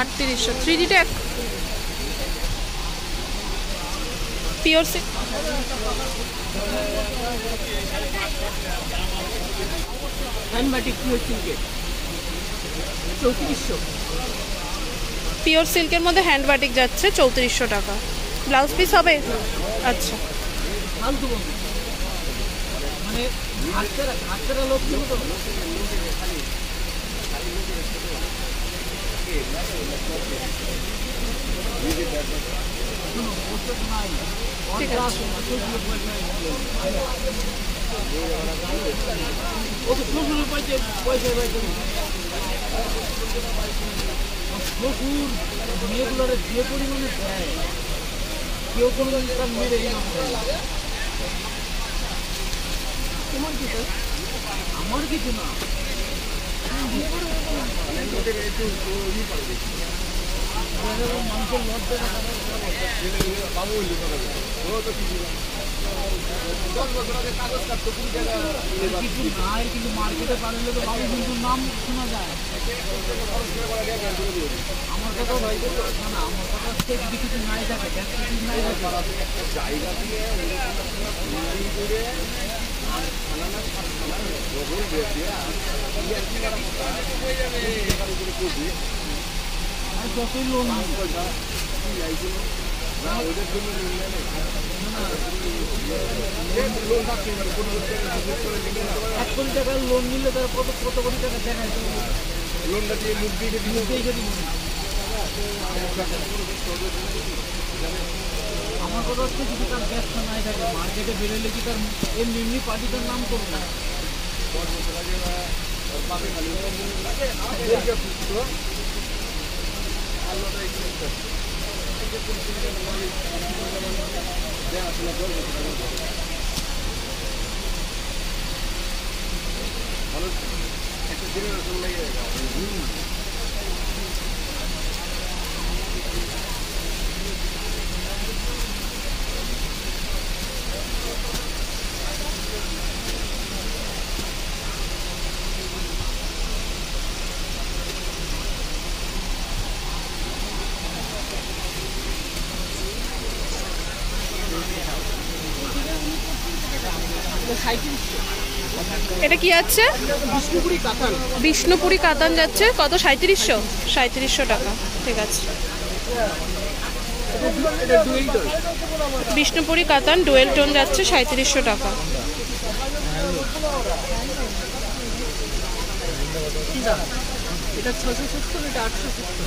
আটত্রিশশো। থ্রি ডিটা এক পিওর সিল্কের চৌত্রিশশো। পিওর সিল্কের মধ্যে হ্যান্ড বাটিক যাচ্ছে চৌত্রিশশো টাকা। ব্লাউজ পিস হবে? আচ্ছা। মানে লোক ছিল তো শোনো, ওসব নাই। ঠিক আছে। আছে, পয়সা পাইছে শ্বশুর মেয়েগুলোরে যে পরিমাণে দেয় কেউ কোনো তার এই তোমার কি আমার কিছু না মানুষের লজ্জা কিছু নাই কিন্তু মার্কেটে পারলে তো বাবু কিন্তু নাম শোনা যায় আমার কথা ভাই না না আমার কথা হচ্ছে যদি কিছু নাই থাকে নাই থাকে আর যতই লোন এক কোটি টাকার লোন নিলে তার কত কত কোটি টাকা দেখায় তো লোনটা দিয়ে মুখ দিয়ে মুখ দিয়ে যদি আমার কথা হচ্ছে যদি তার ব্যবসা নাই থাকে মার্কেটে বেরোলে কি তার এমনি এমনি পার্টিটার নাম করবে? না একটা জেনারেশন লেগে এটা কি আছে বিষ্ণুপুরি কাতান। যাচ্ছে। কত? সাঁত্রিশশো? সাঁত্রিশশো টাকা। ঠিক আছে। বিষ্ণুপুরি কাতান ডুয়েল টোন যাচ্ছে সাঁত্রিশশো টাকা। এটা ছশো সত্তর এটা আটশো সত্তর।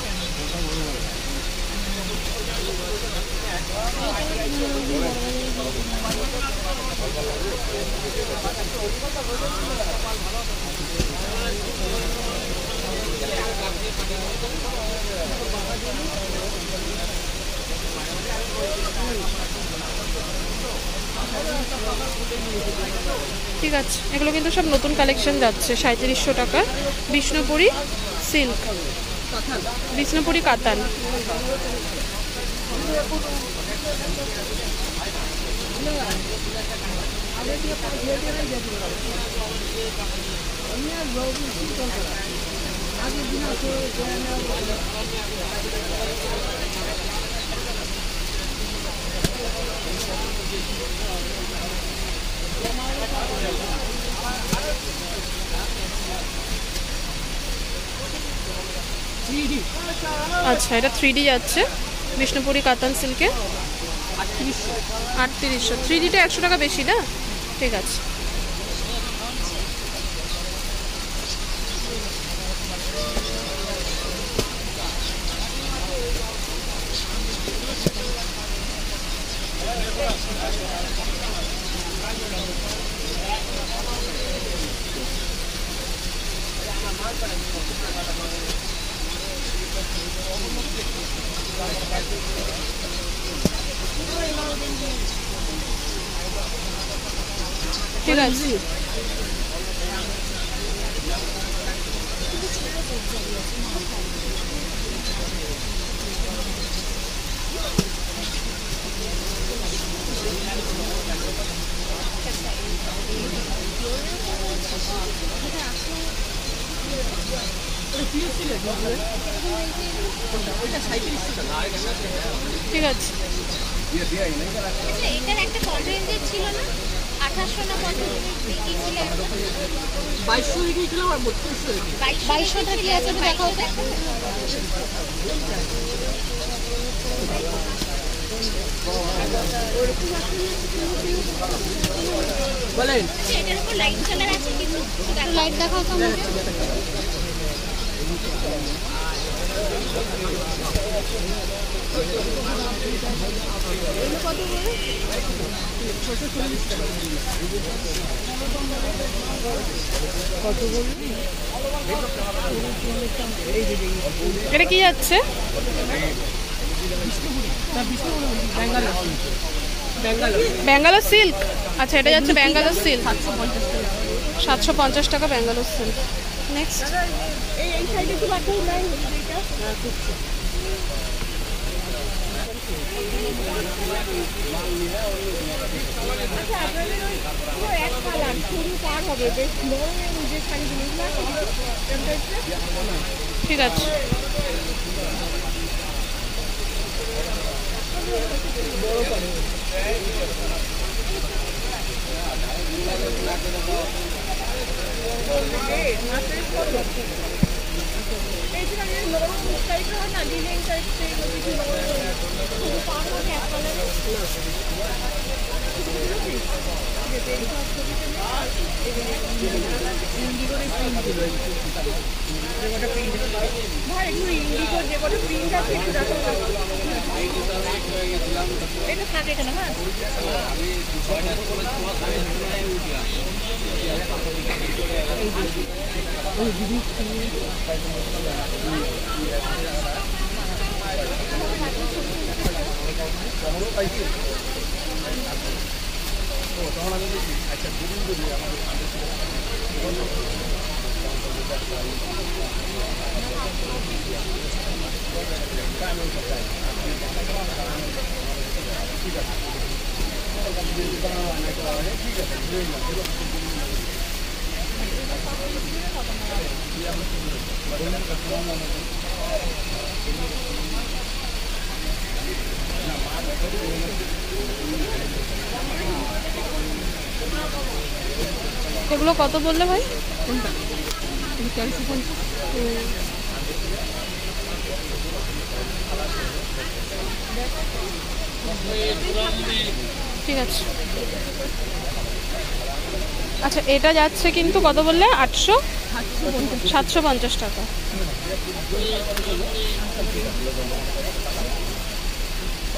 ঠিক আছে এগুলো কিন্তু সব নতুন কালেকশন যাচ্ছে সাঁত্রিশশো টাকা। বিষ্ণুপুরি সিল্ক বিষ্ণুপুরি কাতান। আচ্ছা এটা থ্রি ডি যাচ্ছে। বিষ্ণুপুরি কাতান সিল্কে আটত্রিশশো। থ্রি ডিটা একশো টাকা বেশি না? ঠিক আছে আছে ঠিক আছে এটার একটা রেঞ্জের ছিল না? আঠাশশো না বাইশশো রেখেছিলাম আর বত্রিশশো বাইশশোটা কি আছে একটু দেখাও বলেন। এটার উপর লাইট কালার আছে কিন্তু লাইট দেখাও তো আমাকে। এটা কি যাচ্ছে? ব্যাঙ্গালোর ব্যাঙ্গালোর ব্যাঙ্গালোর সিল্ক। আচ্ছা এটা যাচ্ছে ব্যাঙ্গালোর সিল্ক। সাতশো পঞ্চাশ টাকা সাতশো পঞ্চাশ টাকা ব্যাঙ্গালোর সিল্ক নেক্সট ঠিক আছে। নালাগ পাইছি এটা থাকে কেন হ্যাঁ এগুলো কত বললে ভাই? ঠিক আছে। আচ্ছা এটা যাচ্ছে কিন্তু কত বললে? আটশো? সাতশো পঞ্চাশ সাতশো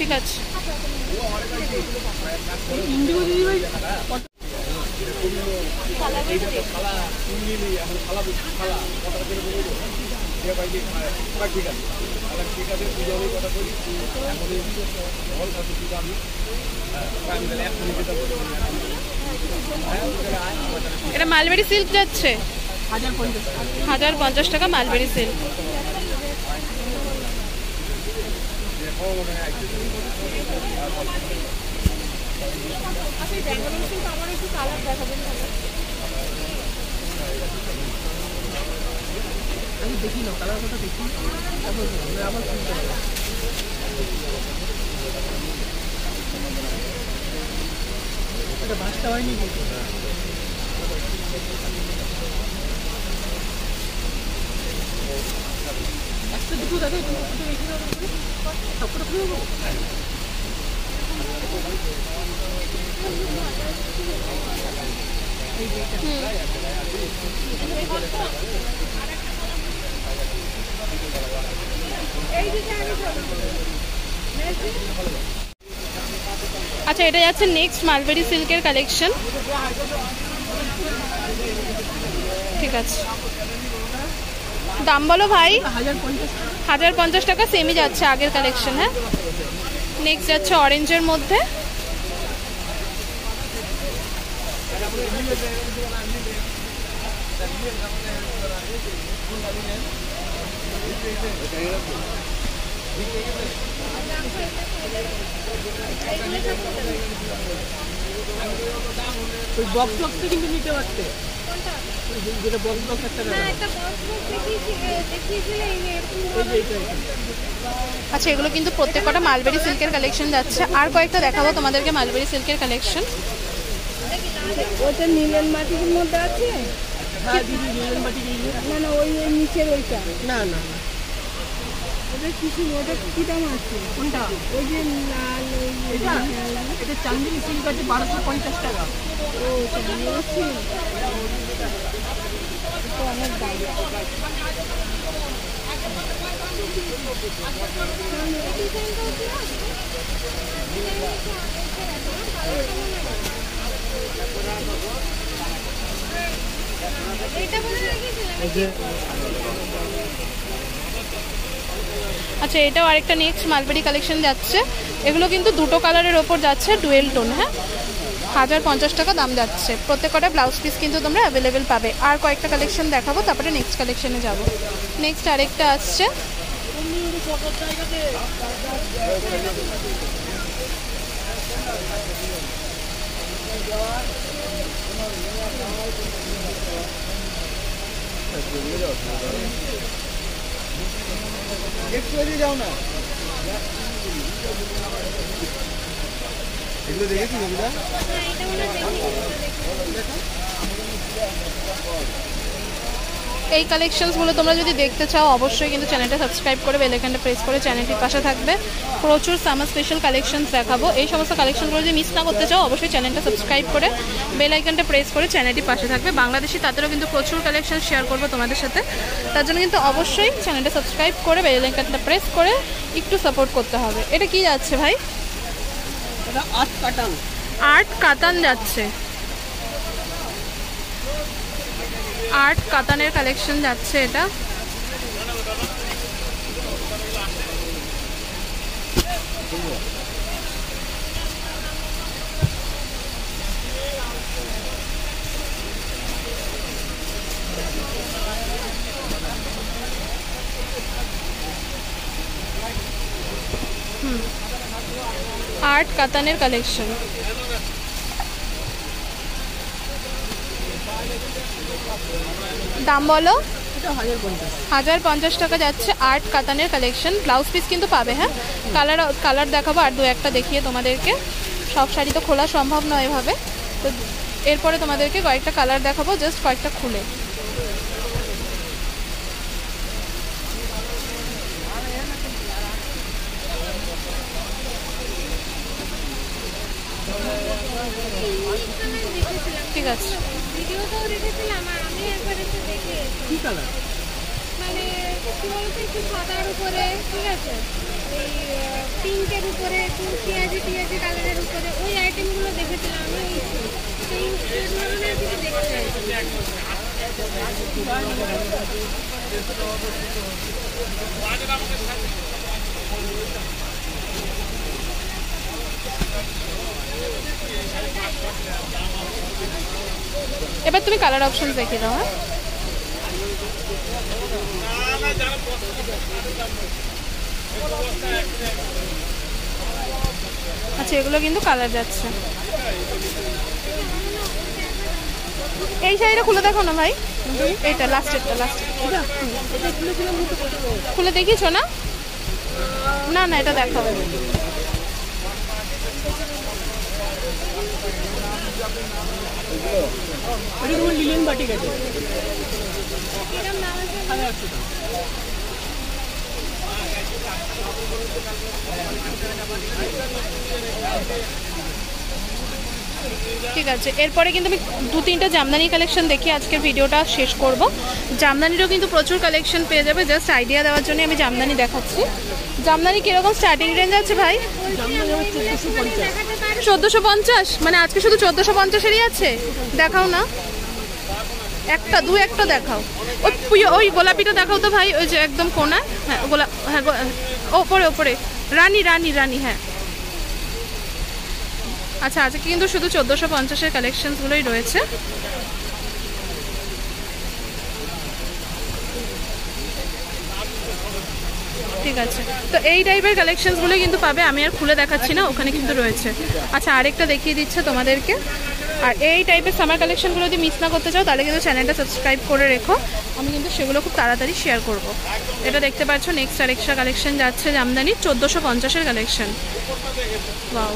ঠিক আছে। এটা মালবেরি সিল্ক যাচ্ছে? হাজার পঞ্চাশ টাকা। মালবেরি সিল্ক আমি দেখি না কালার কথা দেখি তারপর আবার কিনতে হবে এটা বাসটা হয়নি কিন্তু আচ্ছা এটা যাচ্ছে নেক্সট মালবেরি সিল্কের কালেকশন ঠিক আছে। দাম বলো ভাই? হাজার পঞ্চাশ টাকা সেমই যাচ্ছে আগের কালেকশন হ্যাঁ? নেক্সট যাচ্ছে অরেঞ্জের মধ্যে। বক্স বক্সটা কিন্তু নিতে পারতে। যেটা একটা। আচ্ছা এগুলো কিন্তু প্রত্যেক কটা মালবেরি সিল্কের কালেকশন যাচ্ছে। আর কয়েকটা দেখাবো তোমাদেরকে মালবেরি সিল্কের কালেকশন ওটা নীলের মাটির মধ্যে আছে? হ্যাঁ দিদি নীলেন বাটি না না ওই ওই নিচের ওইটা। না না না। ওটা কিছু ওটা কি দাম আছে? কোনটা? ওই যে লাল ওই এটা? এটা চান্দিনী সিল্ক আছে বারোশো পঞ্চাশ টাকা। ও আচ্ছা এটাও আরেকটা নেক্সট মালবেরি কালেকশন যাচ্ছে। এগুলো কিন্তু দুটো কালারের ওপর যাচ্ছে ডুয়েল টোন হ্যাঁ? হাজার পঞ্চাশ টাকা দাম যাচ্ছে। প্রত্যেক কটা ব্লাউজ পিস কিন্তু তোমরা অ্যাভেলেবেল পাবে। আর কয়েকটা কালেকশন দেখাবো, তারপরে নেক্সট কালেকশনে যাব। নেক্সট আরেকটা আসছে। যাও না। এগুলো দেখেছি এগুলো এই কালেকশনসগুলো তোমরা যদি দেখতে চাও, অবশ্যই কিন্তু চ্যানেলটা সাবস্ক্রাইব করে বেল আইকনটা প্রেস করে চ্যানেলটির পাশে থাকবে। প্রচুর সামার স্পেশাল কালেকশনস দেখাবো। এই সমস্ত কালেকশনগুলো যদি মিস না করতে চাও, অবশ্যই চ্যানেলটা সাবস্ক্রাইব করে বেল আইকনটা প্রেস করে চ্যানেলটির পাশে থাকবে। বাংলাদেশি তাদেরও কিন্তু প্রচুর কালেকশন শেয়ার করব তোমাদের সাথে। তার জন্য কিন্তু অবশ্যই চ্যানেলটা সাবস্ক্রাইব করে বেল আইকনটা প্রেস করে একটু সাপোর্ট করতে হবে। এটা কি যাচ্ছে ভাই? আট কাতান যাচ্ছে। আর্ট কাতানের কালেকশন যাচ্ছে এটা। আর্ট কাতানের কালেকশন দাম বলো? হাজার পঞ্চাশ। টাকা যাচ্ছে আর্ট কাতানের কালেকশন ব্লাউজ পিস কিন্তু পাবে হ্যাঁ? কালার কালার দেখাবো আর দু একটা দেখিয়ে তোমাদেরকে। সব শাড়ি তো খোলা সম্ভব নয় এভাবে। তো এরপরে তোমাদেরকে কয়েকটা কালার দেখাবো জাস্ট কয়েকটা খুলে দেখেছিলাম ঠিক আছে। ভিডিওটাও দেখেছিলাম আর আমি একবার একটু দেখে কি কালার মানে কি বলতো একটু সাদার উপরে ঠিক আছে? এই পিঙ্কের উপরে একটু পেঁয়াজি পেঁয়াজি কালারের উপরে ওই আইটেমগুলো দেখেছিলাম আমি। সেই সেই ধরনের কিছু দেখতে এবার তুমি কালার অপশন দেখে দাও হ্যাঁ? আচ্ছা এগুলো কিন্তু কালার যাচ্ছে। এই শাড়িটা খুলে দেখো না ভাই। এইটা লাস্টেরটা লাস্ট খুলে দেখিয়েছো না? না না, এটা দেখাবো এটা তোমার লিলেন বাটি গেছে কিরম দাম আছে সাড়ে আটশো ঠিক আছে এরপরে কিন্তু আমি দু তিনটা জামদানি কালেকশন দেখি আজকের ভিডিওটা শেষ করব। জামদানিরও কিন্তু প্রচুর কালেকশন পেয়ে যাবে জাস্ট আইডিয়া দেওয়ার জন্য আমি জামদানি দেখাচ্ছি। জামদানি কীরকম স্টার্টিং রেঞ্জ আছে ভাই? চোদ্দোশো পঞ্চাশ? মানে আজকে শুধু চোদ্দশো পঞ্চাশেরই আছে? দেখাও না। একটা, দু একটা দেখাও। ওই ওই গোলাপিটা দেখাও তো ভাই, ওই যে একদম কোনা। হ্যাঁ গোলাপ হ্যাঁ ওপরে ওপরে। রানী রানী রানী হ্যাঁ। আচ্ছা আজকে কিন্তু শুধু চোদ্দোশো পঞ্চাশের কালেকশনসগুলোই রয়েছে। ঠিক আছে। তো এই টাইপের কালেকশনসগুলো কিন্তু পাবে, আমি আর খুলে দেখাচ্ছি না, ওখানে কিন্তু রয়েছে। আচ্ছা আরেকটা দেখিয়ে দিচ্ছে তোমাদেরকে। আর এই টাইপের সামার কালেকশনগুলো যদি মিস না করতে চাও, তাহলে কিন্তু চ্যানেলটা সাবস্ক্রাইব করে রেখো। আমি কিন্তু সেগুলো খুব তাড়াতাড়ি শেয়ার করব। এটা দেখতে পাচ্ছ নেক্সট আরেকটা কালেকশন যাচ্ছে জামদানি, চোদ্দোশো পঞ্চাশের কালেকশন বাও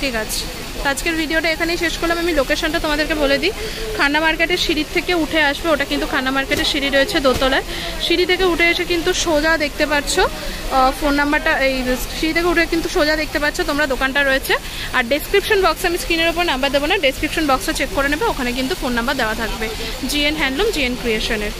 ঠিক আছে। আজকের ভিডিওটা এখানেই শেষ করলাম। আমি লোকেশনটা তোমাদেরকে বলে দিই। খান্না মার্কেটের সিঁড়ির থেকে উঠে আসবে। ওটা কিন্তু খান্না মার্কেটের সিঁড়ি রয়েছে দোতলায়। সিঁড়ি থেকে উঠে এসে কিন্তু সোজা দেখতে পাচ্ছ ফোন নাম্বারটা এই সিঁড়ি থেকে উঠে কিন্তু সোজা দেখতে পাচ্ছ তোমরা দোকানটা রয়েছে। আর ডেসক্রিপশন বক্সে আমি স্ক্রিনের ওপর নাম্বার দেবো না। ডেসক্রিপশন বক্সে চেক করে নেবে। ওখানে কিন্তু ফোন নাম্বার দেওয়া থাকবে। GN handloom GN ক্রিয়েশনের